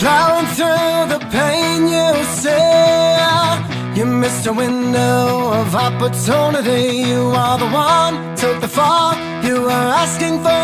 Plowing through the pain you see You missed a window of opportunity. You are the one, took the fall. You were asking for